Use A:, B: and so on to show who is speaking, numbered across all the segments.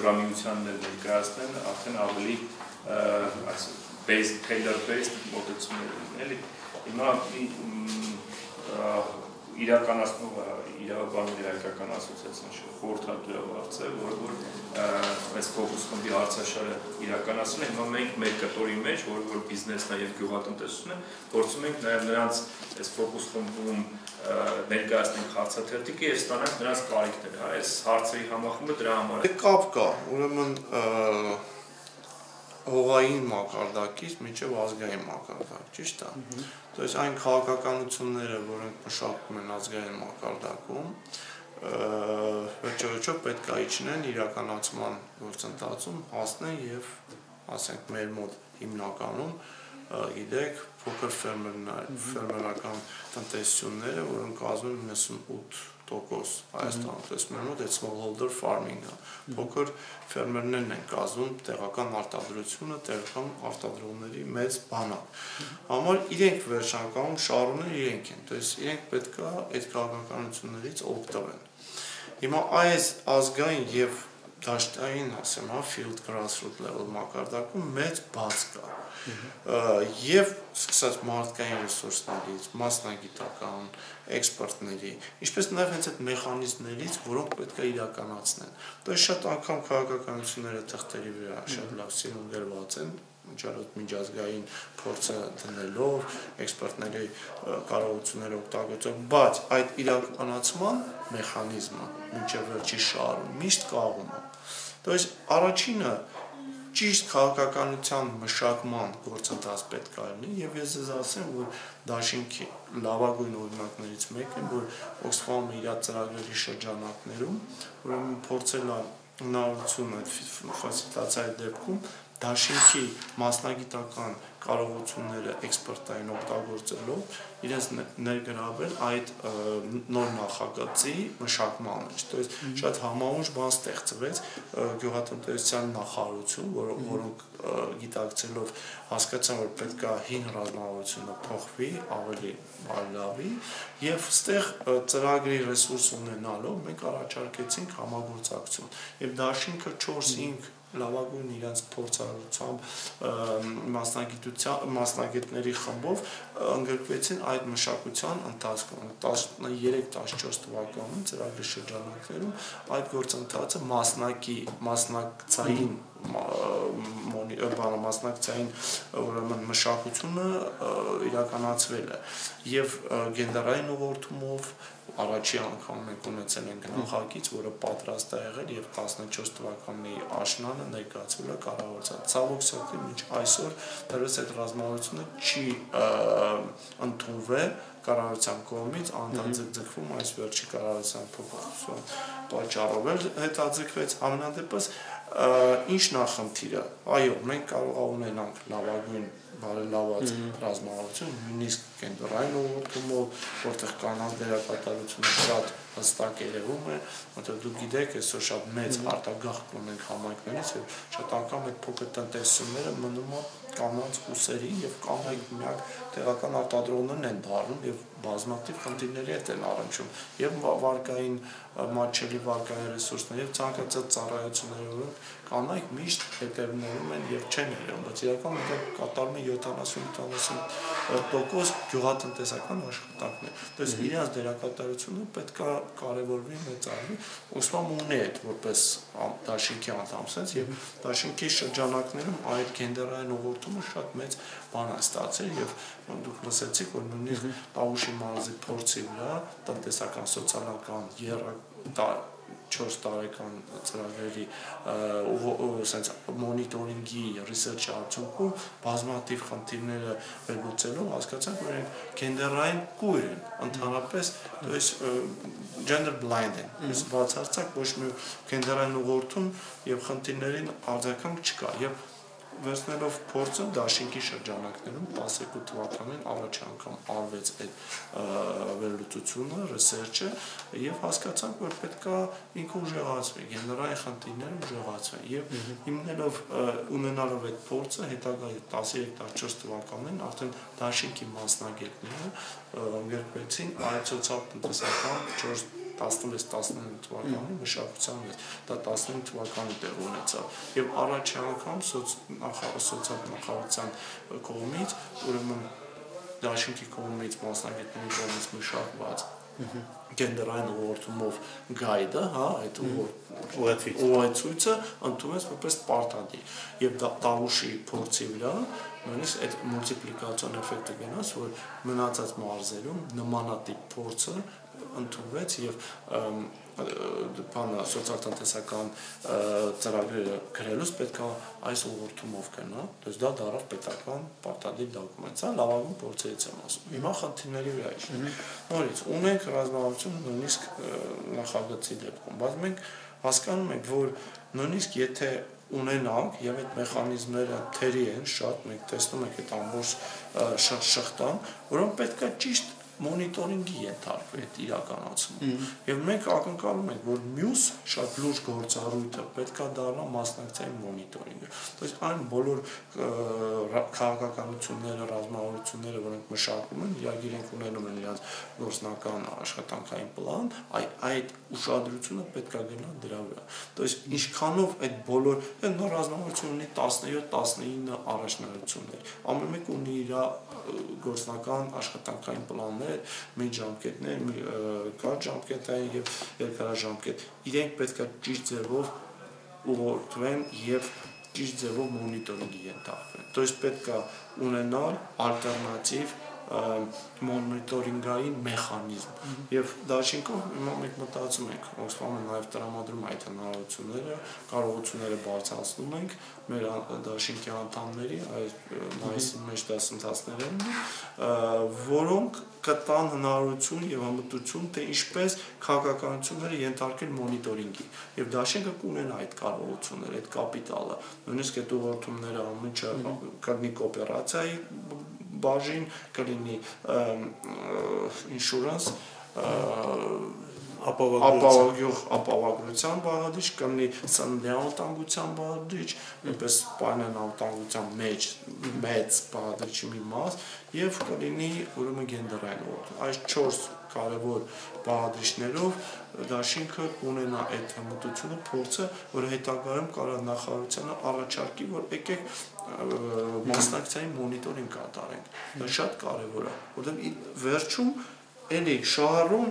A: Եվրամիությանն ներկայացնեն արդեն ավելի այս based tailor based մոտեցումներ ունեն, էլի։ Հիմա իրականացնողը իրավաբանների հայկական ասոցիացիան խորհրդատու է վարձը, որ որ այս ֆոկուս խմբի հարցաշարը իրականացնում է, հիմա մենք մեր կտորի մեջ, որ որ բիզնեսն է եւ գյուղատնտեսությունն է, փորձում ենք նաեւ նրանց այս ֆոկուս խմբում ներկայացնենք հարցաթերթիկը եւ ստանանք նրանց կարիքները, հա, այս հարցերի համախումբը դրա համար
B: է։ Կապ կա, ուրեմն հողային մակարդակից միջև ազգային մակարդակ, ճիշտ է։ То есть այն քաղաքականությունները, որոնք մշակվում են ազգային մակարդակում, վերջերոճով պետք է իջնեն իրականացման գործընթացում հասնեն եւ ասենք մեր մոտ հիմնականում գիտեք փոքր ֆերմերներ, ֆերմերական տնտեսությունները, որոնք կազմում 98 տոքոս Հայաստանում տեսնում մոտ այդ smallholder farming-ը։ Փոքր ֆերմերներն են կազմում տեղական արտադրությունը, տեղական արտադրողների մեծ բանակ։ Համար իրենք վերջնականում շարունը իրենք են, то есть իրենք պետքա այդ քաղաքականություններից օգտվեն։ Հիմա այս ազգային եւ դաշտային, ասեմ, հա, field grassroot level մակարդակում մեծ բաց կա եւ սկսած մարդկային ռեսուրսներից, մասնագիտական, էքսպերտների, ինչպես նաեւ հենց այդ մեխանիզմներից, որոնք պետք է իրականացնեն։ Դա շատ անգամ քաղաքականությունները թղթերի վրա շատ լավ սիրունգրված են, միջազգային միջազգային փորձը դնելով, էքսպերտների կարողությունները օգտագործելով, բայց այդ իրականացման մեխանիզմը մինչև վերջի շարում միշտ կաղում է։ Դա իսկ առաջինը ճիշտ քաղաքականության մշակման գործընթաց պետք է լինի եւ ես ձեզ ասեմ որ դաշինքի լավագույն օրինակներից մեկն է որ Oxfam-ը իր ծրագրերի շրջանակներում ուրեմն փորձել է հնարավորություն այդ ֆասիլիտացիայի դեպքում դաշինքի մասնագիտական կարողությունները էքսպերտային օգտագործելով իրենց ներգրավել այդ նոր նախագծի մշակման մեջ։ То есть շատ համահունչ բան ստեղծվեց գյուղատնտեսության նախարարություն, որոնք գիտակցելով հասկացան, որ պետքա հին ռազմավարությունը փոխվի, ավելի բարելավի եւ ստեղ ծրագրի ռեսուրս ունենալով մենք առաջարկեցինք համագործակցություն։ Եվ դաշինքը 4-5 լավագույն իրենց փորձառությամբ մասնագիտության մասնագետների խմբով ընդգրկվեցին այդ մշակության ընթացքում 13-14 թվականին ծրագրի շրջանակներում այդ գործընթացը մասնակի մասնակցային բանը մասնակցային ուրեմն մշակությունը իրականացվել է եւ գենդերային ուղղորդումով առաջի անգամ մենք ունեցել ենք նախագիծ, որը պատրաստ է եղել եւ 14 թվականի աշնանը ներկայացվել է կառավարության։ Ցավոք սրտի մինչ այսօր դեռս այդ ռազմավարությունը չի ընդունվել կառավարության կողմից անդանձգվում այս վերջի կառավարության փոփոխություն պատճառով հետաձգվեց ամենադեպս ինչ նախնդիրը այո մենք կարող ունենանք լավագույն բարելաված ռազմավարություն նույնիսկ կենտրոնային ուղղությունով որտեղ կանանց դերակատարությունը շատ հստակ երևում է, որտեղ դուք գիտեք, այսօր շատ մեծ արտագաղթ ունենք համայնքներից եւ շատ անգամ այդ փոքր տնտեսությունները մնում է կանանց ուսերի եւ կանայք միակ տեղական արտադրողներն են դառնում եւ բազմաթիվ խնդիրների հետ են առնչում եւ վարկային մատչելի վարկային ռեսուրսներ եւ ցանկացած ծառայությունների վրա կանայք միշտ հետևներում են եւ չեն երևում, բայց իրականում դա կատարում է 70-80% գյուղատնտեսական աշխատանքներ։ Դες իրենց դերակատարությունը պետք է կարևորվի մեծարվի։ Ուսման ունի այդ որպես դաշինքի անդամ sense եւ դաշինքի շրջանակներում այդ գենդերային ուղղորդումը շատ մեծ բան է ստացել եւ դուք լսեցիք որ նույնիսկ Տավուշի մարզի փորձի վրա տնտեսական սոցիալական երակ 4 տարեկան ծրագրերի sense մոնիտորինգի research-ի արդյունքում բազմաթիվ խնդիրները վերլուծելով հասկացանք, որ իրենք գենդերային կույր են, ընդհանրապես, то есть gender blind են։ Իսկ բացարձակ ոչ մի գենդերային ուղղորդում եւ խնդիրներին արձագանք չկա եւ վերցնելով փորձը դաշինքի շրջանակներում 12 թվականին առաջ անգամ արվեց այդ վերլուծությունը, ռեսերչը եւ հասկացանք, որ պետքա ինքը ուժեղացվի, գեներային խնդիրները ուժեղացվեն եւ հիմնելով ունենալով այդ փորձը հետագա 13-14 թվականին արդեն դաշինքի մասնագետները ընդգրկվեցին այդ սոցիալ-տնտեսական 4 16-19 թվականին մշակության մեջ դա 15 թվականին տեղ ունեցավ եւ առաջի անգամ սոց սոցիալ-նախարարության կողմից ուրեմն դաշինքի կողմից մասնագետների կողմից մշակված գենդերային ուղղորդումով գայդը, հա, այդ ուղեցույցը ընդունեց որպես պարտադիր եւ դա տավուշի փորձի վրա նույնիսկ այդ մուլտիպլիկացիոն էֆեկտը գնաց, որ մնացած մարզերում նմանատիպ փորձը ընդունվեց եւ բանը սոցիալ-տնտեսական ծրագրերը գրելուց պետք է այս ուղղորդումով գնա, դες դա դարավ պետական պարտադիր դոկումենտ, սա լավագույն փորձերից եմ ասում։ Հիմա խնդիրների վրա է։ Նորից ունենք ռազմավարություն նույնիսկ նախագծի դեպքում, բայց մենք հասկանում ենք, որ նույնիսկ եթե ունենանք եւ այդ մեխանիզմները թերի են շատ, մենք տեսնում ենք այդ ամբողջ շղթան, որոնք պետքա ճիշտ մոնիտորինգի ենթարկվի այդ իրականացումը։ Եվ մենք ակնկալում ենք, որ մյուս շատ լուրջ գործառույթը պետքա դառնա մասնակցային մոնիտորինգը։ Իսկ այն բոլոր քաղաքականությունները, ռազմավարությունները, որոնք մշակում են, իհարկե իրենք ունենում են իրենց գործնական աշխատանքային պլան, այ այդ ուշադրությունը պետքա գնա դրա վրա։ Իսկ ինչքանով այդ բոլոր այն նոր ռազմավարությունը ունի 17-19 առաջնահերթություններ։ Ամեն մեկը ունի իր գործնական աշխատանքային պլաններ ժամկետներ, մեծ ժամկետներ, կար ժամկետային եւ երկարաժամկետ։ Իրենք պետք է ճիշտ ձևով ուղղորդվեն եւ ճիշտ ձևով մոնիտորինգի ենթարկվեն։ То есть պետք է ունենալ ալտերնատիվ մոնիտորինգային մեխանիզմ եւ դաշինքով հիմա մենք մտածում ենք Օքսֆամը նաեւ տրամադրում այդ հնարավորությունները կարողությունները բարձրացնում ենք մեր դաշինքի անդամների այս մայիսի մեջ դասընթացներն որոնք կտան հնարավորություն եւ ամբողջություն թե ինչպես քաղաքականությունները ենթարկել մոնիտորինգի եւ դաշինքը կունենա այդ կարողությունները այդ կապիտալը նույնիսկ այդ ուղղությունները ամենը կլինի կոոպերացիայի բաժին, կլինի insurance ապավագյուղ ապավագրության բաղադրիչ, կլինի սննդյան անվտանգության բաղադրիչ, այնպես պայման անվտանգության մեջ մեծ բաղադրիչի մի մաս եւ կլինի ուրեմն գենդերային օդ։ Այս 4 կարևոր բաղադրիչներով դաշինքը կունենա այդ հմտությունը, փորձը, որ հետագայում կարող նախարարությանը առաջարկի, որ եկեք մասնակցային մոնիտորինգ կատարենք։ Դա շատ կարևոր է, որովհետև վերջում էլի շահառուն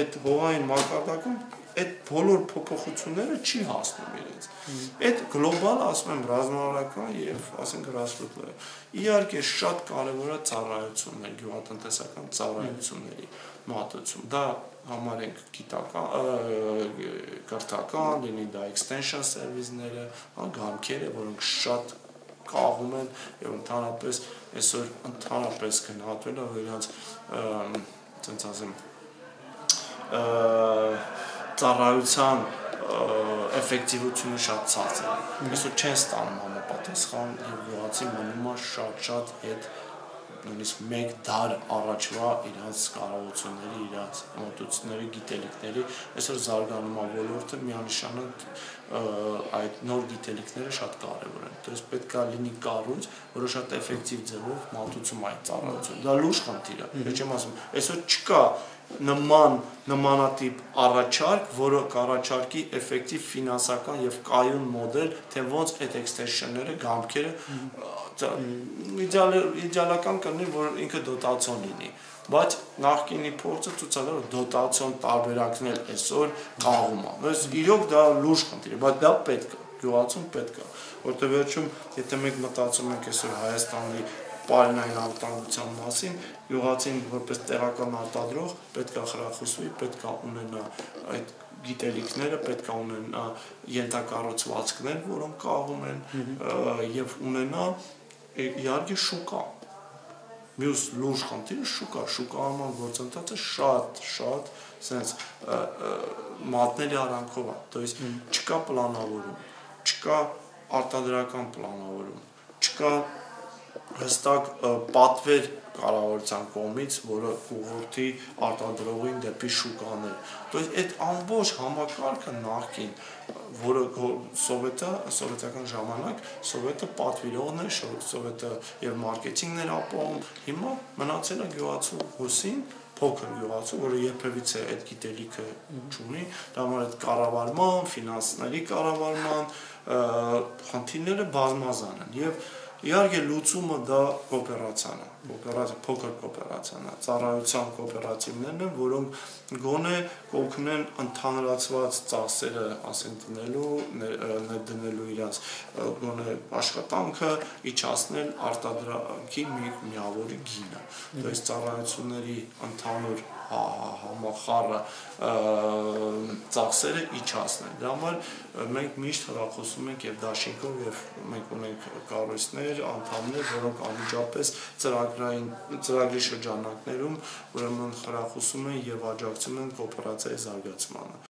B: այդ հողային մակարդակում այդ բոլոր փոփոխությունները չի հասնում իրենց։ Այդ գլոբալ, ասում եմ, ռազմավարական եւ ասենք ռաստրուկտուրը։ Իհարկե շատ կարեւոր է ծառայություններ, գյուղատնտեսական ծառայությունների մատուցում։ Դա համարենք գիտական, կրթական, լինի դա extension service-ները, հա, գամքերը, որոնք շատ կաղում են եւ ընդհանրապես այսօր ընդհանրապես գնահատվել է իրանց ցենց ասեմ ծառայության էֆեկտիվությունը շատ ցածր է։ Այսօր չեն ստանում համապատասխան եւ յուղացի մնում է շատ-շատ հետ նույնիսկ մեկ դար առաջվա իրանց կարողությունների, իրանց մոտությունների, գիտելիքների, այսօր զարգանում է ոլորտը միանշանակ այդ նոր գիտելիքները շատ կարևոր են։ Դες պետք է լինի կառույց, որը շատ էֆեկտիվ ձևով մատուցում այդ ծառայությունը։ Դա լուրջ խնդիր է։ Ես չեմ ասում, այսօր չկա նման նմանատիպ առաջարկ, որը կառաջարկի էֆեկտիվ ֆինանսական եւ կայուն մոդել, թե ոնց այդ extension-ները, գամքերը իդեալ իդեալական կլինի, որ ինքը դոտացիոն լինի բայց նախկինի փորձը ցուցաբերել որ դոտացիոն տարբերակներ այսօր կաղում է։ Բայց իրոք դա լուրջ խնդիր է, բայց դա պետք է, գյուղացում պետք է, որտեղ վերջում եթե մենք մտածում ենք այսօր Հայաստանի պարենային անվտանգության մասին, յուղացին որպես տեղական արտադրող պետք է խրախուսվի, պետք է ունենա այդ գիտելիքները, պետք է ունենա ենթակառուցվածքներ, որոնք կաղում են եւ ունենա իհարկե շուկա մյուս լուրջ խնդիրը շուկա, շուկայական գործընթացը շատ, շատ sense մատնելի արանքով է, то есть չկա պլանավորում, չկա արտադրական պլանավորում, չկա հստակ պատվեր կառավարության կողմից, որը ուղղորդի արտադրողին դեպի շուկաներ։ Դուք այդ ամբողջ համակարգը նախքին, որը սովետը, սովետական ժամանակ սովետը պատվիրողն էր, սովետը եւ մարքեթինգն էր ապահովում։ Հիմա մնացել է գյուղացու հուսին փոքր գյուղացու, որը երբևիցե այդ գիտելիքը չունի, դա համար այդ կառավարման, ֆինանսների կառավարման խնդիրները բազմազան են եւ և Իհարկե լուծումը դա կոոպերացիան է, կոոպերացիա, փոքր կոոպերացիան, ծառայության կոոպերատիվներն են, որոնք գոնե կօգնեն ընդհանրացված ծախսերը ասեն դնելու, ներդնելու իրաց գոնե աշխատանքը իջացնել արտադրանքի մի միավորի գինը։ Դա իսկ ծառայությունների ընդհանուր հա, հա, համախառը ծախսերը իջացնել։ Դա համար մենք միշտ հրախոսում ենք եւ դաշինքով եւ մենք ունենք կառույցներ, անդամներ, որոնք անմիջապես ծրագ ծրագրային ծրագրի շրջանակներում ուրեմն հրախոսում են եւ աջակցում են կոոպերացիայի զարգացմանը։